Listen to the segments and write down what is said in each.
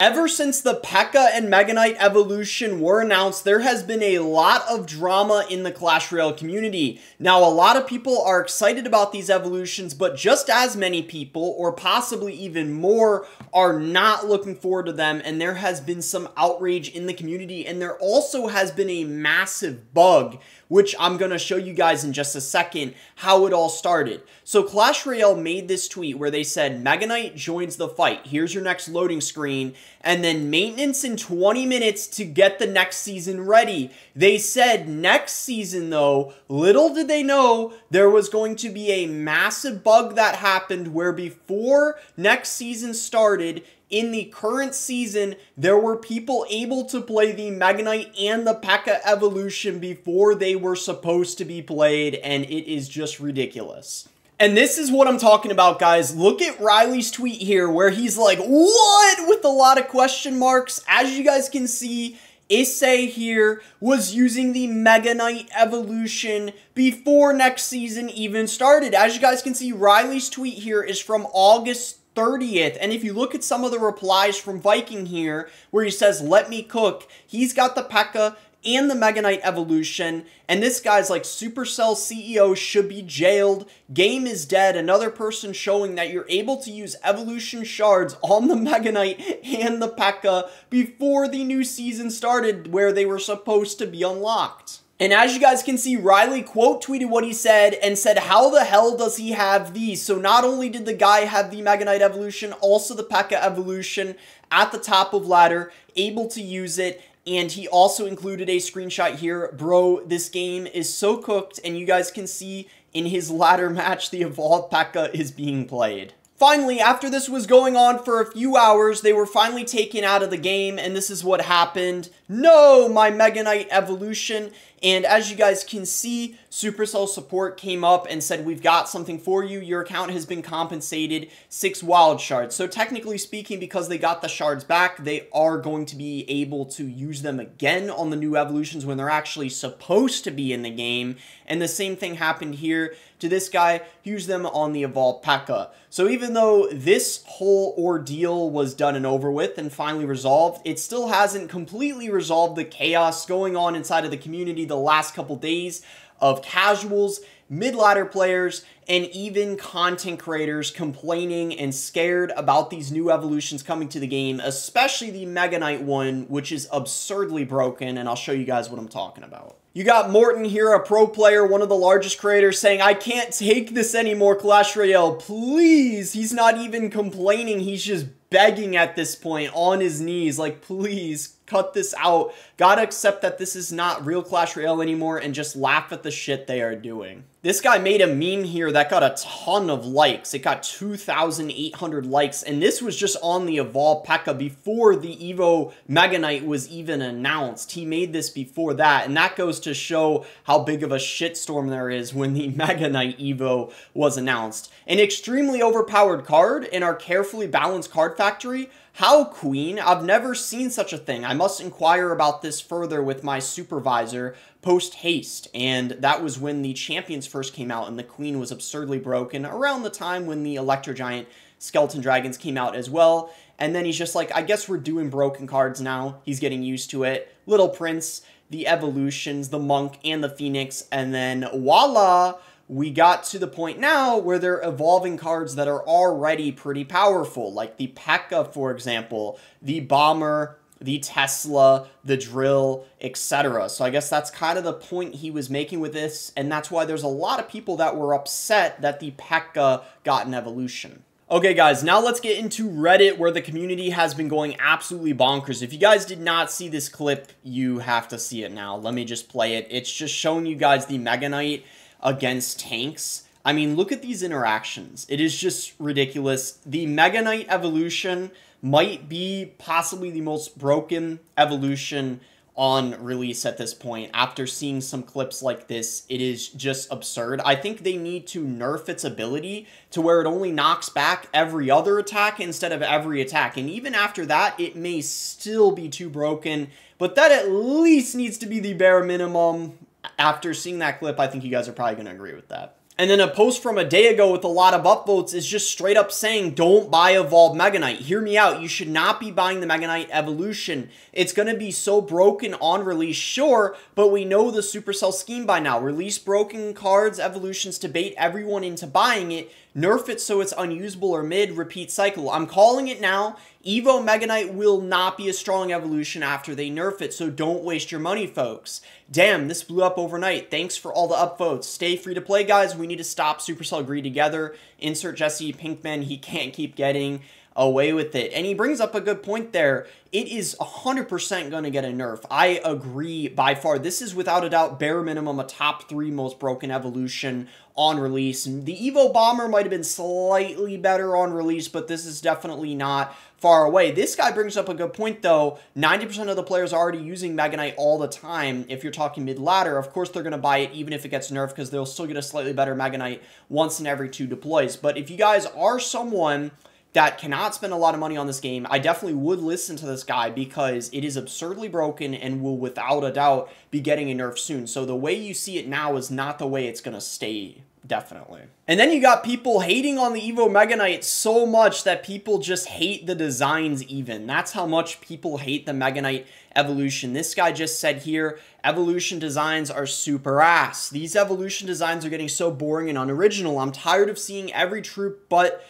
Ever since the P.E.K.K.A. and Mega Knight evolution were announced, there has been a lot of drama in the Clash Royale community. Now, a lot of people are excited about these evolutions, but just as many people, or possibly even more, are not looking forward to them, and there has been some outrage in the community, and there also has been a massive bug which I'm going to show you guys in just a second how it all started. So Clash Royale made this tweet where they said, Mega Knight joins the fight. Here's your next loading screen. And then maintenance in 20 minutes to get the next season ready. They said next season, though, little did they know there was going to be a massive bug that happened where before next season started, in the current season, there were people able to play the Mega Knight and the P.E.K.K.A. Evolution before they were supposed to be played, and it is just ridiculous. And this is what I'm talking about, guys. Look at Riley's tweet here where he's like, what? With a lot of question marks. As you guys can see, Issei here was using the Mega Knight evolution before next season even started. As you guys can see, Riley's tweet here is from August 30th. And if you look at some of the replies from Viking here, where he says, let me cook, he's got the P.E.K.K.A. and the Mega Knight Evolution, and this guy's like Supercell CEO should be jailed, game is dead, another person showing that you're able to use Evolution Shards on the Mega Knight and the P.E.K.K.A. before the new season started, where they were supposed to be unlocked. And as you guys can see, Riley quote tweeted what he said and said, how the hell does he have these? So not only did the guy have the Mega Knight evolution, also the P.E.K.K.A. evolution at the top of ladder, able to use it. And he also included a screenshot here. Bro, this game is so cooked and you guys can see in his ladder match, the Evolved P.E.K.K.A. is being played. Finally, after this was going on for a few hours, they were finally taken out of the game, and this is what happened. No, my Mega Knight evolution. And as you guys can see, Supercell support came up and said, we've got something for you. Your account has been compensated six wild shards. So technically speaking, because they got the shards back, they are going to be able to use them again on the new evolutions when they're actually supposed to be in the game. And the same thing happened here to this guy, use them on the Evolved P.E.K.K.A. So even though this whole ordeal was done and over with and finally resolved, it still hasn't completely resolved the chaos going on inside of the community the last couple days of casuals, mid-ladder players, and even content creators complaining and scared about these new evolutions coming to the game, especially the Mega Knight one, which is absurdly broken, and I'll show you guys what I'm talking about. You got Morten here, a pro player, one of the largest creators, saying, I can't take this anymore, Clash Royale. Please. He's not even complaining. He's just begging at this point on his knees, like, please cut this out. Gotta accept that this is not real Clash Royale anymore and just laugh at the shit they are doing. This guy made a meme here that got a ton of likes. It got 2,800 likes, and this was just on the Evolve P.E.K.K.A. before the Evo Mega Knight was even announced. He made this before that, and that goes to show how big of a shitstorm there is when the Mega Knight Evo was announced. An extremely overpowered card in our carefully balanced card factory how, Queen? I've never seen such a thing. Must inquire about this further with my supervisor post haste. And that was when the champions first came out and the Queen was absurdly broken around the time when the Electro Giant Skeleton Dragons came out as well. And then he's just like, I guess we're doing broken cards now. He's getting used to it. Little Prince, the Evolutions, the Monk, and the Phoenix. And then voila! we got to the point now where they're evolving cards that are already pretty powerful, like the P.E.K.K.A., for example, the Bomber, the Tesla, the Drill, etc. So I guess that's kind of the point he was making with this, and that's why there's a lot of people that were upset that the P.E.K.K.A. got an evolution. Okay, guys, now let's get into Reddit, where the community has been going absolutely bonkers. If you guys did not see this clip, you have to see it now. Let me just play it. It's just showing you guys the Mega Knight against tanks. I mean, look at these interactions. It is just ridiculous. The Mega Knight evolution might be possibly the most broken evolution on release at this point. After seeing some clips like this, it is just absurd. I think they need to nerf its ability to where it only knocks back every other attack instead of every attack. And even after that, it may still be too broken, but that at least needs to be the bare minimum after seeing that clip, I think you guys are probably going to agree with that. And then a post from a day ago with a lot of upvotes is just straight up saying, don't buy Evolved Mega Knight. Hear me out. You should not be buying the Mega Knight Evolution. It's going to be so broken on release, sure, but we know the Supercell scheme by now. Release broken cards, evolutions to bait everyone into buying it. Nerf it so it's unusable or mid, repeat cycle. I'm calling it now. Evo Mega Knight will not be a strong evolution after they nerf it, so don't waste your money, folks. Damn, this blew up overnight. Thanks for all the upvotes. Stay free to play, guys. We need to stop Supercell greed together. Insert Jesse Pinkman. He can't keep getting away with it. And he brings up a good point there. It is 100% going to get a nerf. I agree by far. This is without a doubt, bare minimum, a top three most broken evolution on release. The Evo Bomber might have been slightly better on release, but this is definitely not far away. This guy brings up a good point, though. 90% of the players are already using Mega Knight all the time. If you're talking mid-ladder, of course they're going to buy it even if it gets nerfed because they'll still get a slightly better Mega Knight once in every two deploys. But if you guys are someone that cannot spend a lot of money on this game, I definitely would listen to this guy because it is absurdly broken and will without a doubt be getting a nerf soon. So the way you see it now is not the way it's going to stay definitely. And then you got people hating on the Evo Mega Knight so much that people just hate the designs even. That's how much people hate the Mega Knight evolution. This guy just said here, evolution designs are super ass. These evolution designs are getting so boring and unoriginal. I'm tired of seeing every troop but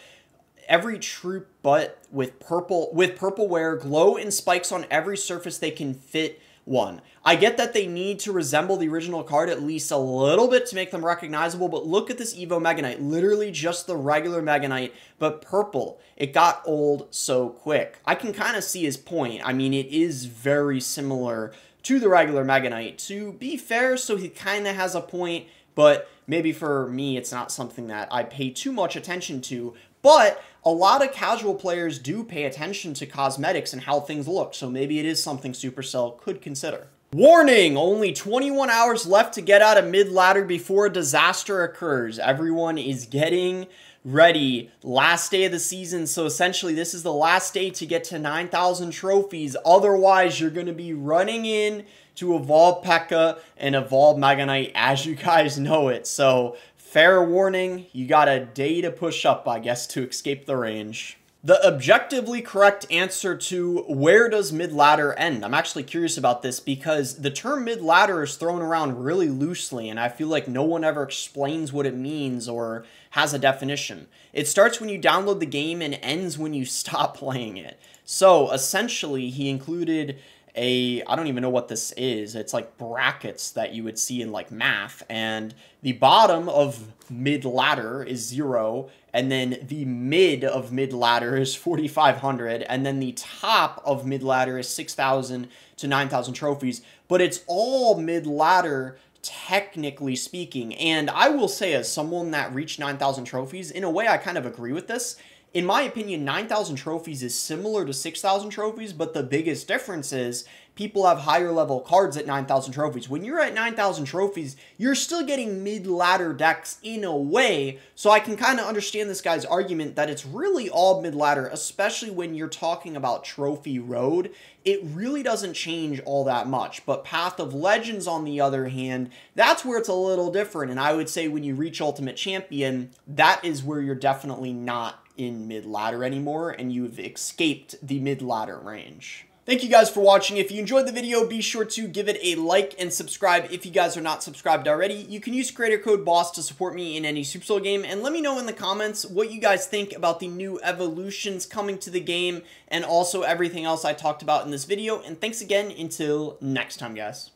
every troop but with purple with purple wear glow and spikes on every surface they can fit one. I get that they need to resemble the original card at least a little bit to make them recognizable, but look at this Evo Mega Knight. Literally just the regular Mega Knight, but purple. It got old so quick. I can kind of see his point. I mean, it is very similar to the regular Mega Knight. To be fair, so he kind of has a point, but maybe for me, it's not something that I pay too much attention to. But a lot of casual players do pay attention to cosmetics and how things look, so maybe it is something Supercell could consider. Warning! Only 21 hours left to get out of mid-ladder before a disaster occurs. Everyone is getting ready. Last day of the season, so essentially this is the last day to get to 9,000 trophies. Otherwise, you're going to be running in to Evolve P.E.K.K.A. and Evolve Mega Knight as you guys know it. So Fair warning, you got a day to push up, I guess, to escape the range. The objectively correct answer to where does mid-ladder end? I'm actually curious about this because the term mid-ladder is thrown around really loosely and I feel like no one ever explains what it means or has a definition. It starts when you download the game and ends when you stop playing it. So essentially he included a I don't even know what this is. It's like brackets that you would see in like math and the bottom of mid ladder is 0 and then the mid of mid ladder is 4500 and then the top of mid ladder is 6000 to 9000 trophies, but it's all mid ladder technically speaking. And I will say as someone that reached 9000 trophies, in a way I kind of agree with this in my opinion, 9,000 trophies is similar to 6,000 trophies, but the biggest difference is people have higher level cards at 9,000 trophies. When you're at 9,000 trophies, you're still getting mid-ladder decks in a way, so I can kind of understand this guy's argument that it's really all mid-ladder, especially when you're talking about Trophy Road. It really doesn't change all that much, but Path of Legends, on the other hand, that's where it's a little different, and I would say when you reach Ultimate Champion, that is where you're definitely not in mid ladder anymore and you've escaped the mid ladder range. Thank you guys for watching. If you enjoyed the video, be sure to give it a like and subscribe if you guys are not subscribed already. You can use creator code BOSS to support me in any Supercell game, and let me know in the comments what you guys think about the new evolutions coming to the game, and also everything else I talked about in this video, and thanks again until next time, guys.